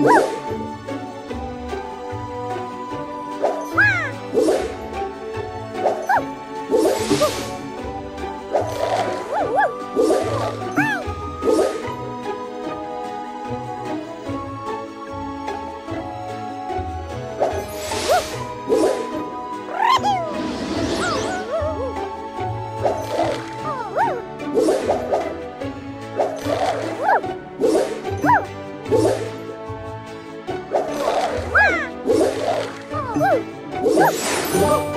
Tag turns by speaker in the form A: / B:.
A: Woo! Yeah.